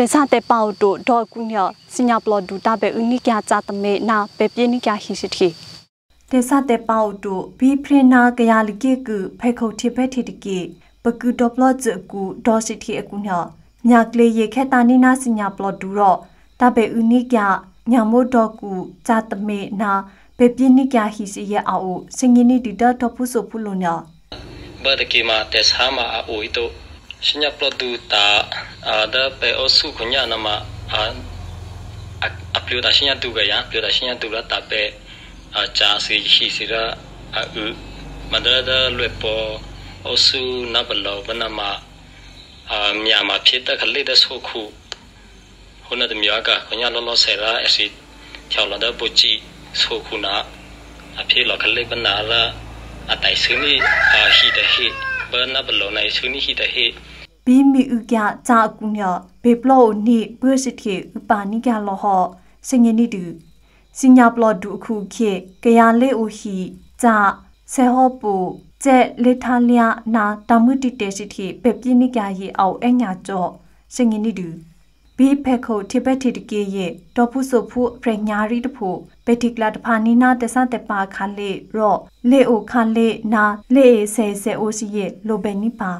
တေစာတေပေါတိုဒေါ်ကုညစညာပလောဒူတာဘေဥနိကကြတမေနာပေပြနိကဟိစီတီတေစာတေပေါတိုဘီဖရနာကရလကိကဖေခုတ်တိဖက်တီတကိပကူဒေါပလော့ဇကူဒေါ်စီတီအကုညညာကလေးရေခက်တာနိနာစညာပလောဒူရောတာဘေဥနိကညာမိုဒေါ်ကူကြတမေနာပေပြနိကဟိစီရအောစငင်းနီဒီတာတော့ဖုဆိုဖုလိုညာဘာတကိမာတေဆာမာအိုဤတို sinya plodu ta ada pe osu kunya nama a upload ta sinya tu ga ya upload ta sinya tu la ta pe a cha si shi si ra a u madara da lwe po osu na balo bana ma a mya ma phit ta khali da so khu hona da mya ka kunya lo lo se ra esi thyaw la da bo chi so khu na a phi lo khali bana la a tai su ni a hi da hi ဘနာဘလောနိုင်ဆုနိဟိတဟေဘီမီဥကကြအကုညဘေပလောနိဘွစတိဥပါနိကလောဟစငနိတူစညာပလောဒုခုခေကရလေအိုဟီကြဆေဟောပူကျက်လေထာလျာနာတမှုတိတေစီတိပေပြနိကယေအောအညာကြောစငနိတူ ဘီဖက်ခုတိဘက်တီတကေယေတောဖုဆုဖုပရညာရီတဖို့ပတိကလာတဖာနီနာတဆတပါခါလေရောလေအိုခါလေနာလေဆေဆေအိုစီယေလိုဘဲနိပါ